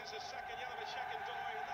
There's a second. Yellow for Checkendoy, and